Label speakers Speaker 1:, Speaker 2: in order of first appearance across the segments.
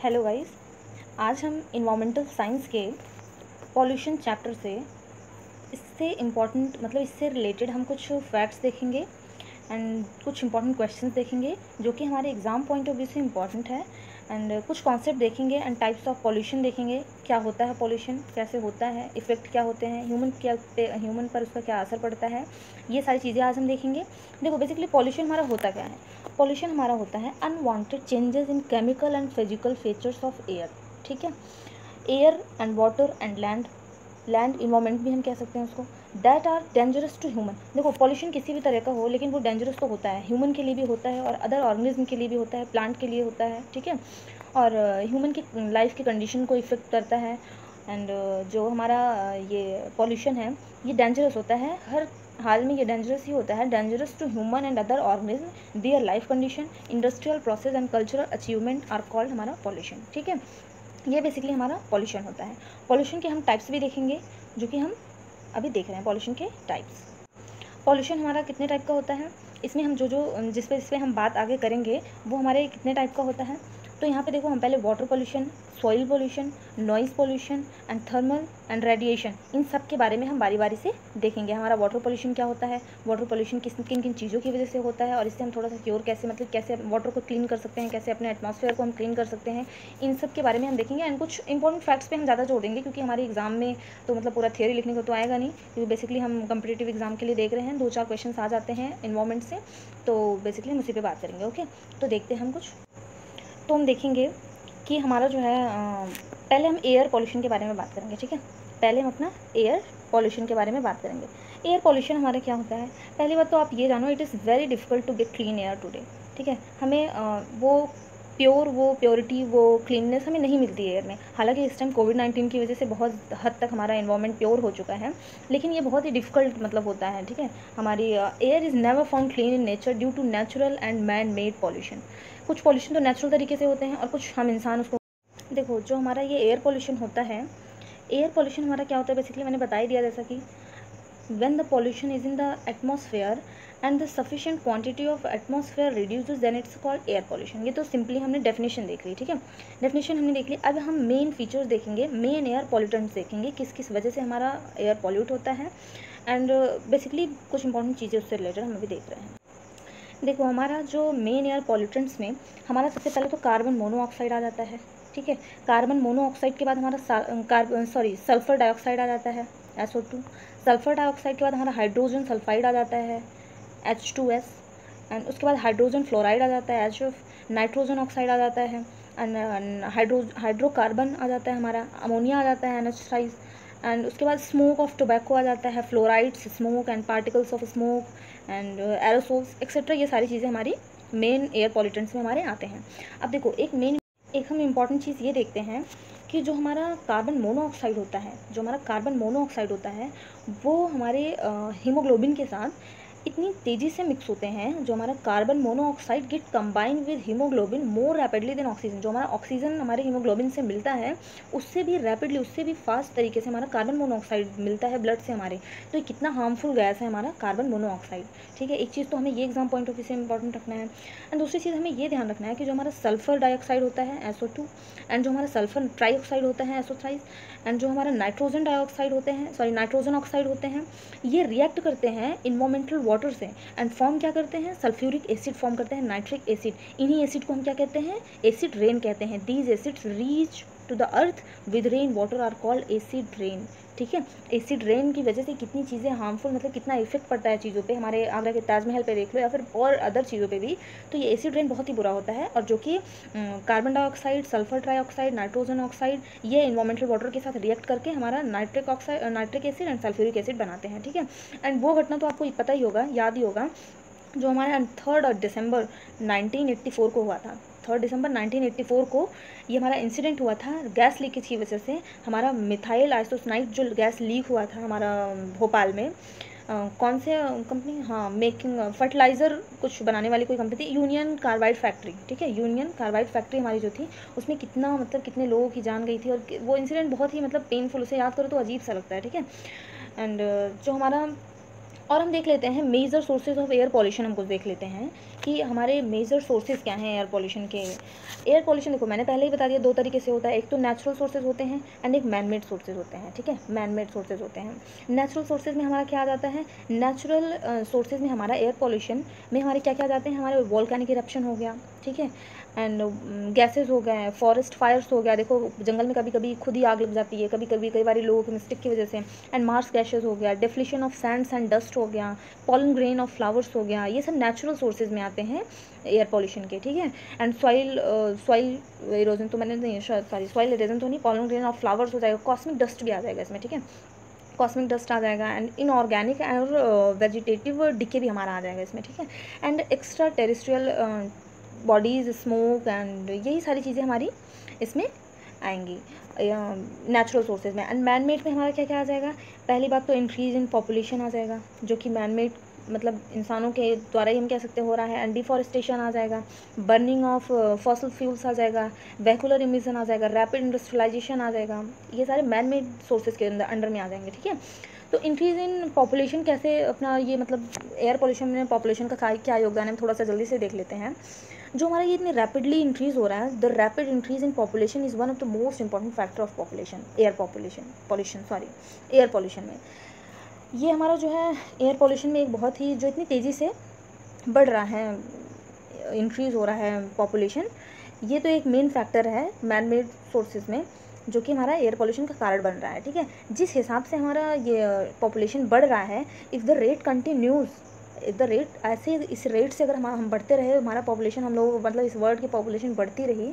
Speaker 1: Hello guys आज हम environmental science के पॉल्यूशन चैप्टर से इससे इंपॉर्टेंट मतलब इससे रिलेटेड हम कुछ फैक्ट्स देखेंगे एंड कुछ इंपॉर्टेंट क्वेश्चंस देखेंगे, जो कि हमारे एग्ज़ाम पॉइंट ऑफ़ व्यू से इंपॉर्टेंट है। एंड कुछ कॉन्सेप्ट देखेंगे एंड टाइप्स ऑफ़ पॉल्यूशन देखेंगे। क्या होता है पॉल्यूशन कैसे होता है? इफ़ेक्ट क्या होते हैं? ह्यूमन क्या पे ह्यूमन पर उसका क्या असर पड़ता है? ये सारी चीज़ें आज हम देखेंगे। देखो बेसिकली पॉल्यूशन हमारा होता क्या है? पॉल्यूशन हमारा होता है unwanted changes in chemical and physical features of air ठीक है? Air and water and land land environment भी हम कह सकते हैं उसको। That are dangerous to human देखो पॉल्यूशन किसी भी तरह का हो, लेकिन वो डेंजरस तो होता है। ह्यूमन के लिए भी होता है और अदर ऑर्गेनिज्म के लिए भी होता है प्लांट के लिए होता है, ठीक है? और ह्यूमन की लाइफ की कंडीशन को इफ़ेक्ट करता है। एंड जो हमारा ये पॉल्यूशन है, ये डेंजरस होता है। हर हाल में ये डेंजरस ही होता है। Dangerous to human and other organism their life condition industrial process and cultural achievement are called हमारा पॉल्यूशन ठीक है? ये बेसिकली हमारा पॉल्यूशन होता है। पॉल्यूशन के हम टाइप्स भी देखेंगे, जो कि हम अभी देख रहे हैं पॉल्यूशन के टाइप्स पॉल्यूशन हमारा कितने टाइप का होता है? इसमें हम जो जो जिस पे जिस पे हम बात आगे करेंगे, वो हमारे कितने टाइप का होता है? तो यहाँ पे देखो हम पहले water pollution soil pollution noise pollution and thermal and radiation इन सब के बारे में हम बारी बारी से देखेंगे। हमारा वाटर पोल्यूशन क्या होता है? वाटर पोल्यूशन किस, किन किन चीज़ों की वजह से होता है? और इससे हम थोड़ा सा क्योर कैसे मतलब कैसे वाटर को क्लीन कर सकते हैं? कैसे अपने एटमॉस्फेयर को हम क्लीन कर सकते हैं? इन सब के बारे में हम देखेंगे। एंड कुछ इंपॉर्टेंट फैक्ट्स पर हम ज़्यादा जोड़ देंगे, क्योंकि हमारे एग्ज़ाम में तो मतलब पूरा थियोरी लिखने को तो आएगा नहीं, क्योंकि बेसिकली हम कम्पिटेटिव एग्ज़ाम के लिए देख रहे हैं। दो चार क्वेश्चन आ जाते हैं इन्वायरमेंट से तो बेसिकली हम उसी पर बात करेंगे ओके तो देखते हैं हम कुछ। तो हम देखेंगे कि हमारा जो है पहले हम एयर पॉल्यूशन के बारे में बात करेंगे, ठीक है? पहले हम अपना एयर पॉल्यूशन के बारे में बात करेंगे। एयर पॉल्यूशन हमारा क्या होता है? पहली बात तो आप ये जानो it is very difficult to get clean air today ठीक है? हमें वो प्योर वो प्योरिटी वो क्लीननेस हमें नहीं मिलती एयर में। हालाँकि इस टाइम कोविड नाइन्टीन की वजह से बहुत हद तक हमारा इन्वायरमेंट प्योर हो चुका है, लेकिन ये बहुत ही डिफ़िकल्ट मतलब होता है, ठीक है? हमारी air is never found clean in nature due to natural and man made pollution कुछ पॉल्यूशन तो नेचुरल तरीके से होते हैं और कुछ हम इंसान उसको देखो जो हमारा ये एयर पॉल्यूशन होता है एयर पॉल्यूशन हमारा क्या होता है बेसिकली मैंने बता ही दिया जैसा कि when the pollution is in the atmosphere and the sufficient quantity of atmosphere reduce then it's called air pollution ये तो सिंपली हमने डेफिनेशन देख ली ठीक है? डेफिनेशन हमने देख ली। अब हम मेन फीचर्स देखेंगे मेन एयर पॉल्यूटेंट्स देखेंगे किस किस वजह से हमारा एयर पॉल्यूट होता है एंड बेसिकली uh, कुछ इंपॉर्टेंट चीज़ें उससे रिलेटेड हम अभी देख रहे हैं। देखो, हमारा जो मेन एयर पॉल्यूटेंट्स में, हमारा सबसे पहले तो कार्बन मोनोऑक्साइड आ जाता है, ठीक है? कार्बन मोनोऑक्साइड के बाद हमारा कार्बन सॉरी सल्फ़र डाइऑक्साइड आ जाता है S O two sulphur dioxide के बाद हमारा हाइड्रोजन सल्फाइड आ जाता है एच टू एस एंड उसके बाद हाइड्रोजन फ्लोराइड आ जाता है एच एफ़ नाइट्रोजन ऑक्साइड आ जाता है एंड हाइड्रो हाइड्रोकार्बन आ जाता है हमारा अमोनिया आ जाता है एन एच एंड उसके बाद स्मोक ऑफ़ टोबैको आ जाता है fluorides smoke and particles of smoke and aerosols etcetera ये सारी चीज़ें हमारी मेन एयर पॉल्यूटेंट्स में हमारे आते हैं। अब देखो, एक मेन एक हम इंपॉर्टेंट चीज़ ये देखते हैं कि जो हमारा कार्बन मोनोऑक्साइड होता है, जो हमारा कार्बन मोनोऑक्साइड होता है, वो हमारे हीमोग्लोबिन के साथ इतनी तेज़ी से मिक्स होते हैं जो हमारा carbon monoxide get combine with haemoglobin more rapidly than oxygen जो हमारा ऑक्सीजन हमारे हीमोग्लोबिन से मिलता है, उससे भी रैपिडली उससे भी फास्ट तरीके से हमारा कार्बन मोनोऑक्साइड मिलता है ब्लड से हमारे। तो ये कितना हार्मफुल गैस है हमारा कार्बन मोनोऑक्साइड ठीक है, एक चीज़ तो हमें ये एग्ज़ाम पॉइंट ऑफ़ व्यू से इंपॉर्टेंट रखना है। एंड दूसरी चीज़ हमें ये ध्यान रखना है कि जो हमारा सल्फ़र डाइऑक्साइड होता है एसओ टू एंड जो हमारा सल्फ़र ट्राईऑक्साइड होता है एसओ एंड जो हमारा नाइट्रोजन डाइऑक्साइड होते हैं सॉरी नाइट्रोजन ऑक्साइड होते हैं, ये रिएक्ट करते हैं इन्वामेंटल वाटर से। एंड फॉर्म क्या करते हैं? सल्फ्यूरिक एसिड फॉर्म करते हैं नाइट्रिक एसिड इन्हीं एसिड को हम क्या कहते हैं? एसिड रेन कहते हैं। These acids reach to the earth with rain water are called acid rain ठीक है? एसिड रेन की वजह से कितनी चीज़ें हार्मफुल मतलब कितना इफ़ेक्ट पड़ता है चीज़ों पे? हमारे आगरा के ताजमहल पे देख लो या फिर और अदर चीज़ों पे भी तो ये एसिड रेन बहुत ही बुरा होता है। और जो कि carbon dioxide sulphur trioxide nitrogen oxide ये इन्वामेंटल वाटर के साथ रिएक्ट करके हमारा nitric oxide nitric acid and sulphuric acid बनाते हैं। ठीक है? एंड वो घटना तो आपको पता ही होगा, याद ही होगा, जो हमारे थर्ड दिसंबर 1984 को हुआ था। थर्ड दिसंबर 1984 को ये हमारा इंसिडेंट हुआ था गैस लीकेज की वजह से। हमारा मिथाइल आइसोसनाइट जो गैस लीक हुआ था हमारा भोपाल में आ, कौन से कंपनी हाँ मेकिंग फर्टिलाइज़र कुछ बनाने वाली कोई कंपनी थी यूनियन कार्बाइड फैक्ट्री ठीक है? यूनियन कार्बाइड फैक्ट्री हमारी जो थी उसमें कितना मतलब कितने लोगों की जान गई थी और वो इंसिडेंट बहुत ही मतलब पेनफुल उसे याद करो तो अजीब सा लगता है ठीक है? एंड जो हमारा और हम देख लेते हैं major sources of air pollution हम कुछ देख लेते हैं कि हमारे मेजर सोर्सेज क्या हैं एयर पॉल्यूशन के। एयर पॉल्यूशन देखो, मैंने पहले ही बता दिया, दो तरीके से होता है। एक तो नेचुरल सोर्सेज होते हैं एंड एक मैन मेड सोर्सेज होते हैं, ठीक है? मैन मेड सोर्सेज होते हैं। नेचुरल सोर्सेज में हमारा क्या आ जाता है? नेचुरल सोर्सेज में हमारा एयर पॉल्यूशन में हमारे क्या क्या जाते हैं? हमारे वॉल्केनिक इरप्शन हो गया, ठीक है? एंड गैसेज um, हो गए हैं फॉरेस्ट फायर्स हो गया। देखो जंगल में कभी कभी खुद ही आग लग जाती है कभी कभी कई बार लोगों की मिस्टेक की वजह से। एंड मार्स गैसेज हो गया deflation of sands and dust हो गया पॉलन ग्रेन ऑफ़ फ्लावर्स हो गया। ये सब नेचुरल सोर्सेज में आते हैं एयर पॉल्यूशन के ठीक है? एंड सॉइल सॉइल इरोजन तो मैंने नहीं सॉरी सॉइल इरोजन तो नहीं पॉलन ग्रेन ऑफ़ फ्लावर्स हो जाएगा कॉस्मिक डस्ट भी आ जाएगा इसमें ठीक है? कॉस्मिक डस्ट आ जाएगा एंड इनऑर्गेनिक और वेजिटेटिव डिके भी हमारा आ जाएगा इसमें ठीक है? And extra terrestrial bodies smoke and यही सारी चीज़ें हमारी इसमें आएँगी। नेचुरल सोर्सेज में। एंड मैन मेड में हमारा क्या क्या आ जाएगा? पहली बात तो इंक्रीज इन पॉपुलेशन आ जाएगा, जो कि मैन मेड मतलब इंसानों के द्वारा ही हम कह सकते हो रहा है। एंड डिफॉरेस्टेशन आ जाएगा बर्निंग ऑफ़ फॉसल फ्यूल्स आ जाएगा वैकुलर इमिशन आ जाएगा रैपिड इंडस्ट्रियलाइजेशन आ जाएगा। ये सारे मैन मेड सोर्सेज के अंदर, अंडर में आ जाएँगे, ठीक है? तो इंक्रीज इन पॉपुलेशन कैसे अपना ये मतलब एयर पॉल्यूशन में पॉपुलेशन का क्या योगदान है? थोड़ा सा जल्दी से देख लेते हैं। जो हमारा ये इतने रैपिडली इंक्रीज़ हो रहा है the rapid increase in population is one of the most important factor of population air population pollution sorry air pollution में। ये हमारा जो है एयर पॉल्यूशन में एक बहुत ही, जो इतनी तेज़ी से बढ़ रहा है इंक्रीज़ हो रहा है पॉपुलेशन ये तो एक मेन फैक्टर है मैन मेड सोर्सेज में, जो कि हमारा एयर पॉल्यूशन का कारण बन रहा है, ठीक है? जिस हिसाब से हमारा ये पॉपुलेशन बढ़ रहा है if the rate continues the rate ऐसे इस रेट से अगर हम हम बढ़ते रहे, हमारा पॉपुलेशन हम लोग मतलब इस वर्ल्ड की पॉपुलेशन बढ़ती रही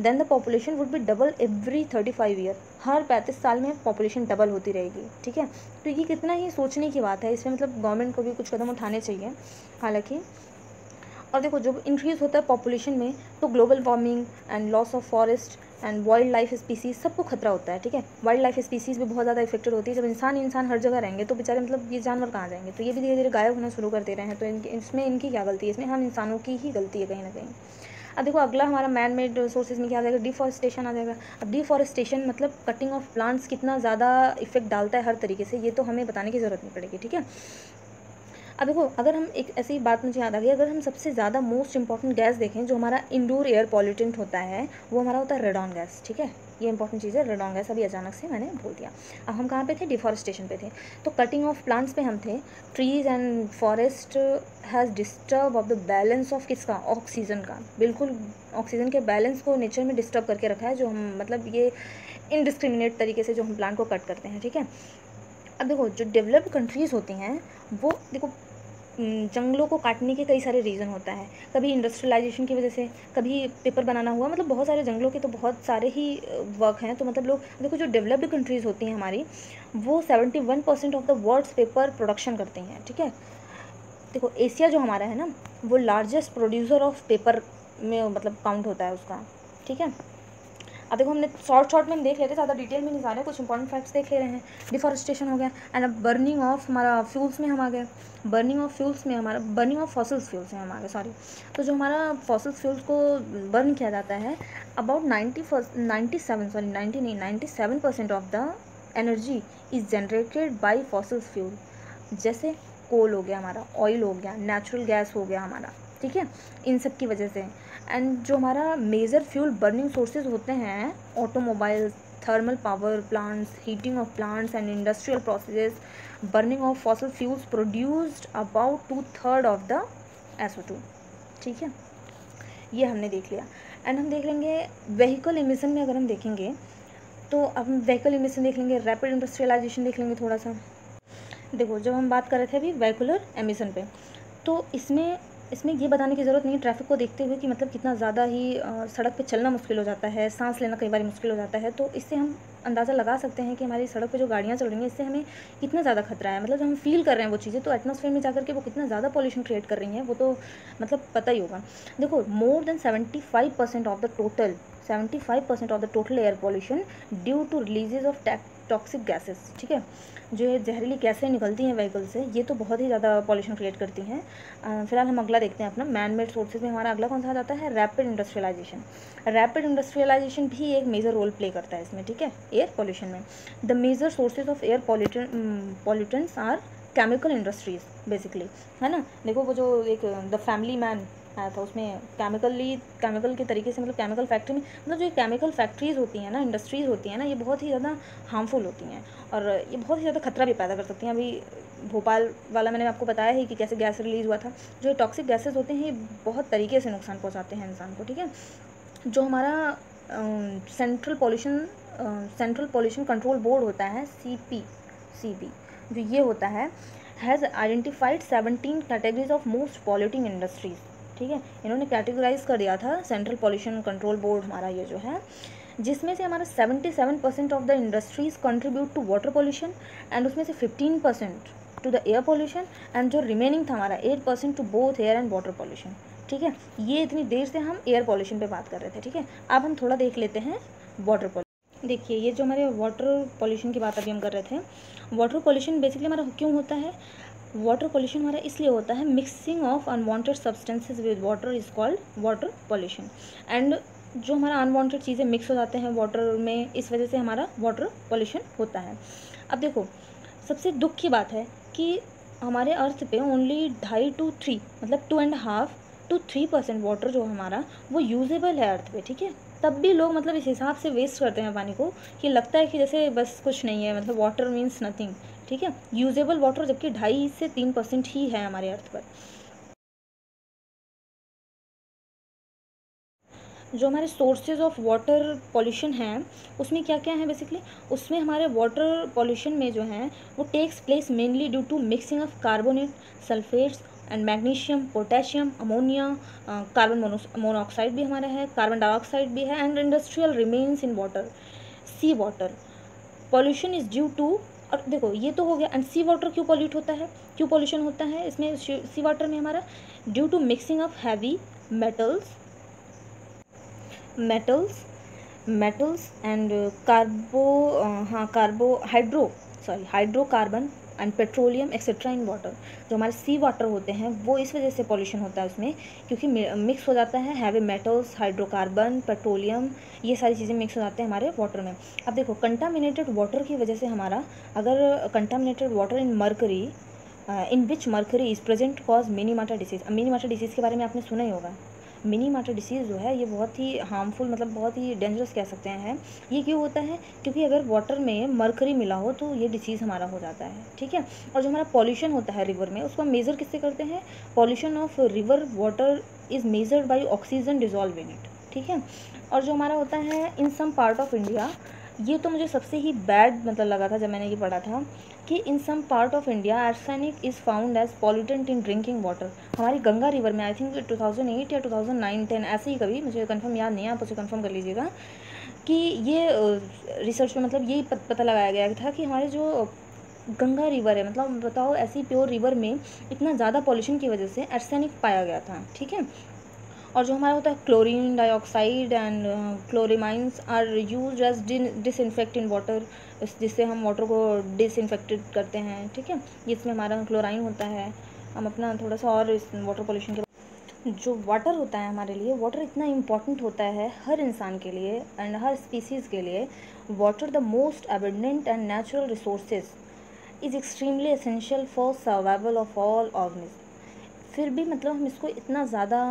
Speaker 1: then the population would be double every thirty five year हर पैंतीस साल में पॉपुलेशन डबल होती रहेगी, ठीक है? तो ये कितना ही सोचने की बात है, इसमें मतलब गवर्नमेंट को भी कुछ कदम उठाने चाहिए, हालाँकि। और देखो, जब इंक्रीज़ होता है पॉपुलेशन में तो global warming and loss of forest and wild life species सबको खतरा होता है, ठीक है? वाइल्ड लाइफ स्पीसीज़ भी बहुत ज़्यादा इफेक्टेड होती है। जब इंसान इंसान हर जगह रहेंगे तो बेचारे मतलब ये जानवर कहाँ जाएँगे? तो ये भी धीरे धीरे गायब होना शुरू कर दे रहे हैं। तो इनके, इसमें इनकी क्या गलती है? इसमें हम इंसानों की ही गलती है कहीं ना कहीं। अब देखो, अगला हमारा मैन मेड रिसोर्सेज में क्या आ जाएगा? डिफॉरेस्टेशन आ जाएगा। अब डिफॉरेस्टेशन मतलब कटिंग ऑफ़ प्लांट्स कितना ज़्यादा इफ़ेक्ट डालता है हर तरीके से, ये तो हमें बताने की ज़रूरत नहीं पड़ेगी, ठीक है? अब देखो, अगर हम एक ऐसी बात मुझे याद आ गई, अगर हम सबसे ज़्यादा मोस्ट इंपॉर्टेंट गैस देखें, जो हमारा इंडोर एयर पॉल्यूटेंट होता है, वो हमारा होता है रेडॉन गैस ठीक है? ये इंपॉर्टेंट चीज़ है रेडॉन गैस अभी अचानक से मैंने बोल दिया। अब हम कहाँ पे थे? डिफॉरेस्टेशन पे थे। तो कटिंग ऑफ़ प्लांट्स पे हम थे। Trees and forest has disturb of the balance of किसका? ऑक्सीजन का। बिल्कुल ऑक्सीजन के बैलेंस को नेचर में डिस्टर्ब करके रखा है, जो हम मतलब ये इनडिस्क्रिमिनेट तरीके से जो हम प्लांट को कट करते हैं, ठीक है? अब देखो, जो डेवलप्ड कंट्रीज़ होती हैं, वो, देखो जंगलों को काटने के कई सारे रीज़न होता है। कभी इंडस्ट्रियलाइजेशन की वजह से, कभी पेपर बनाना हुआ मतलब बहुत सारे जंगलों के तो बहुत सारे ही वर्क हैं तो मतलब लोग, देखो जो डेवलप्ड कंट्रीज़ होती हैं हमारी, वो seventy one percent of the world's paper production करती हैं, ठीक है? देखो एशिया जो हमारा है ना, वो लार्जेस्ट प्रोड्यूसर ऑफ़ पेपर में मतलब काउंट होता है उसका, ठीक है? अब देखो हमने शॉर्ट शॉर्ट में हम देख लेते, ज़्यादा डिटेल में नहीं जा रहे, कुछ इंपॉर्टेंट फैक्ट्स देख ले रहे हैं। डिफॉरेस्टेशन हो गया एंड अब बर्निंग ऑफ़ हमारा फ्यूल्स में हम आ गए। बर्निंग ऑफ़ फ्यूल्स में हमारा बर्निंग ऑफ़ फॉसल्स फ्यूल्स में हम आ गए सॉरी तो जो हमारा फॉसल्स फ्यूल्स को बर्न किया जाता है about ninety ninety seven sorry ninety नहीं ninety seven percent of the energy is generated by fossils fuel जैसे कोल हो गया हमारा ऑयल हो गया नेचुरल गैस हो गया हमारा, ठीक है? इन सब की वजह से। एंड जो हमारा मेजर फ्यूल बर्निंग सोर्सेज होते हैं automobile thermal power plants heating of plants and industrial process burning of fossil fuels produced about two third of the SO two ठीक है? ये हमने देख लिया। एंड हम देख लेंगे व्हीकल एमिशन में अगर हम देखेंगे तो अब हम व्हीकल एमिशन देख लेंगे रैपिड इंडस्ट्रियलाइजेशन देख लेंगे थोड़ा सा। देखो, जब हम बात कर रहे थे अभी व्हीकुलर एमिशन पे तो इसमें इसमें यह बताने की ज़रूरत नहीं है ट्रैफ़िक को देखते हुए कि मतलब कितना ज़्यादा ही सड़क पे चलना मुश्किल हो जाता है, सांस लेना कई बार मुश्किल हो जाता है तो इससे हम अंदाज़ा लगा सकते हैं कि हमारी सड़क पे जो गाड़ियाँ चल रही हैं, इससे हमें कितना ज़्यादा खतरा है। मतलब जब हम फील कर रहे हैं वो चीज़ें तो एटमोसफेयर में जाकर के वो कितना ज़्यादा पॉल्यूशन क्रिएट कर रही हैं, वो तो मतलब पता ही होगा। देखो more than seventy five percent of the total seventy of the total air pollution due to releases of toxic gases ठीक है? जो ये जहरीली गैसें निकलती हैं व्हीकल से, ये तो बहुत ही ज़्यादा पॉल्यूशन क्रिएट करती हैं। फ़िलहाल हम अगला देखते हैं अपना मैन मेड सोर्सेज में हमारा अगला कौन सा जाता है? रैपिड इंडस्ट्रियलाइजेशन रैपिड इंडस्ट्रियलाइजेशन भी एक मेजर रोल प्ले करता है इसमें, ठीक है? एयर पॉल्यूशन में. The major sources of air pollutant are chemical industries basically है ना? देखो वो जो एक द फैमिली मैन आया था उसमें केमिकली केमिकल के तरीके से मतलब केमिकल फैक्ट्री में मतलब जो केमिकल फैक्ट्रीज़ होती हैं ना इंडस्ट्रीज़ होती हैं ना, ये बहुत ही ज़्यादा हार्मफुल होती हैं और ये बहुत ही ज़्यादा खतरा भी पैदा कर सकती हैं। अभी भोपाल वाला मैंने आपको बताया है कि कैसे गैस रिलीज़ हुआ था। जो टॉक्सिक गैसेज होते हैं, ये बहुत तरीके से नुकसान पहुँचाते हैं इंसान को, ठीक है? जो हमारा central pollution central pollution control board होता है सी पी सी बी जो ये होता है has identified seventeen categories of most polluting industries ठीक है? इन्होंने कैटेगराइज कर दिया था सेंट्रल पॉल्यूशन कंट्रोल बोर्ड हमारा ये जो है, जिसमें से हमारा seventy seven percent of the industries contribute to water pollution and उसमें से fifteen percent to the air pollution and जो रिमेनिंग था हमारा eight percent to both air and water pollution ठीक है? ये इतनी देर से हम एयर पॉल्यूशन पे बात कर रहे थे, ठीक है? अब हम थोड़ा देख लेते हैं वाटर पॉल्यूशन देखिए, ये जो हमारे वाटर पॉल्यूशन की बात अभी हम कर रहे थे वाटर पॉल्यूशन बेसिकली हमारा क्यों होता है? वाटर पॉल्यूशन हमारा इसलिए होता है mixing of unwanted substances with water is called water pollution and जो हमारा अनवांटेड चीज़ें मिक्स हो जाते हैं वाटर में, इस वजह से हमारा वाटर पॉल्यूशन होता है. अब देखो, सबसे दुख की बात है कि हमारे अर्थ पे ओनली ढाई टू थ्री मतलब two and half two three percent water जो हमारा, वो यूजेबल है अर्थ पे, ठीक है? तब भी लोग मतलब इस हिसाब से वेस्ट करते हैं पानी को कि लगता है कि जैसे बस कुछ नहीं है मतलब वाटर मीन्स नथिंग ठीक है? यूजेबल वाटर जबकि ढाई से तीन परसेंट ही है हमारे अर्थ पर। जो हमारे सोर्सेज ऑफ़ वाटर पॉल्यूशन हैं, उसमें क्या क्या है बेसिकली उसमें हमारे वाटर पॉल्यूशन में जो है, वो takes place mainly due to mixing of carbonate sulphates and magnesium potassium ammonia carbon monoxide भी हमारा है कार्बन डाइऑक्साइड भी है and industrial remains in water sea water pollution is due to और देखो, ये तो हो गया एंड सी वाटर क्यों पॉल्यूट होता है? क्यों पॉल्यूशन होता है? इसमें सी वाटर में हमारा due to mixing of heavy metals metals metals and carbo हाँ carbo hydro sorry hydrocarbon and petroleum etcetera in water जो हमारे सी वाटर होते हैं, वो इस वजह से पॉल्यूशन होता है उसमें, क्योंकि मिक्स हो जाता है हैवी मेटल्स हाइड्रोकार्बन पेट्रोलियम ये सारी चीज़ें मिक्स हो जाते हैं हमारे वाटर में। अब देखो कंटामिनेटेड वाटर की वजह से हमारा, अगर contaminated water in mercury in which mercury is present cause Minamata disease Minamata disease के बारे में आपने सुना ही होगा। मिनी माटर डिसीज़ जो है, ये बहुत ही हार्मफुल मतलब बहुत ही डेंजरस कह सकते हैं। ये क्यों होता है? क्योंकि अगर वाटर में मरकरी मिला हो तो ये डिसीज़ हमारा हो जाता है, ठीक है? और जो हमारा पॉल्यूशन होता है रिवर में, उसको हम मेज़र किससे करते हैं? Pollution of river water is measured by oxygen dissolve in it ठीक है? और जो हमारा होता है in some part of India ये तो मुझे सबसे ही बैड मतलब लगा था जब मैंने ये पढ़ा था कि in some part of India arsenic is found as pollutant in drinking water हमारी गंगा रिवर में आई थिंक 2008 या 2009 10 ऐसे ही कभी, मुझे कंफर्म याद नहीं है, आप उसे कंफर्म कर लीजिएगा कि ये रिसर्च में मतलब ये पता लगाया गया था कि हमारे जो गंगा रिवर है मतलब बताओ ऐसी प्योर रिवर में इतना ज़्यादा पॉल्यूशन की वजह से आर्सेनिक पाया गया था, ठीक है? और जो हमारा होता है chlorine dioxide and chloramines are use as disinfect in water जिससे हम वाटर को डिसइनफेक्टेड करते हैं, ठीक है? इसमें हमारा क्लोराइन होता है, हम अपना थोड़ा सा और इस वाटर पोल्यूशन के जो वाटर होता है हमारे लिए वाटर इतना इंपॉर्टेंट होता है हर इंसान के लिए एंड हर स्पीसीज़ के लिए water the most abundant and natural resources is extremely essential for survival of all organism फिर भी मतलब हम इसको इतना ज़्यादा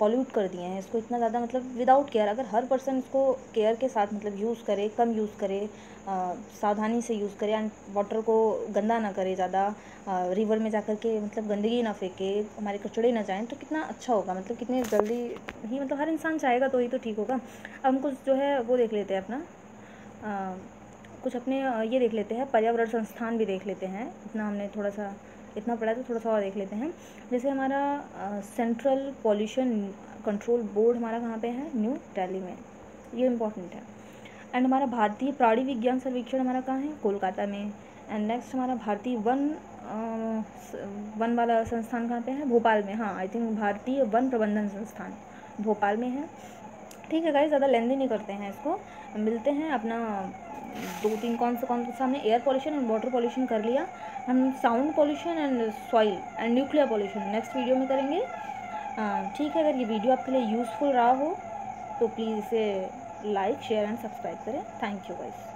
Speaker 1: पॉल्यूट कर दिए हैं इसको इतना ज़्यादा मतलब विदाउट केयर अगर हर पर्सन इसको केयर के साथ मतलब यूज़ करे कम यूज़ करे सावधानी से यूज़ करे एंड वाटर को गंदा ना करे ज़्यादा रिवर में जा कर के मतलब गंदगी ना फेंके हमारे कचड़े ना जाएँ तो कितना अच्छा होगा मतलब कितने जल्दी ही मतलब हर इंसान चाहेगा तो ही तो ठीक होगा। अब हम कुछ जो है वो देख लेते हैं अपना आ, कुछ अपने ये देख लेते हैं पर्यावरण संस्थान भी देख लेते हैं इतना हमने थोड़ा सा इतना पढ़ा तो थोड़ा सा और देख लेते हैं। जैसे हमारा सेंट्रल पॉल्यूशन कंट्रोल बोर्ड हमारा कहाँ पे है? न्यू दिल्ली में। ये इम्पोर्टेंट है। एंड हमारा भारतीय प्राणी विज्ञान सर्वेक्षण हमारा कहाँ है? कोलकाता में। एंड नेक्स्ट हमारा भारतीय वन वन वाला संस्थान कहाँ पे है? भोपाल में। हाँ आई थिंक भारतीय वन प्रबंधन संस्थान भोपाल में है। ठीक है गाइस ज़्यादा लेंदी नहीं करते हैं इसको। मिलते हैं अपना, दो तीन कौन सा, कौन से हमने air pollution and water pollution कर लिया। हम sound pollution and soil and nuclear pollution next video में करेंगे। ठीक है, अगर ये वीडियो आपके लिए यूज़फुल रहा हो तो प्लीज़ इसे लाइक शेयर एंड सब्सक्राइब करें। Thank you guys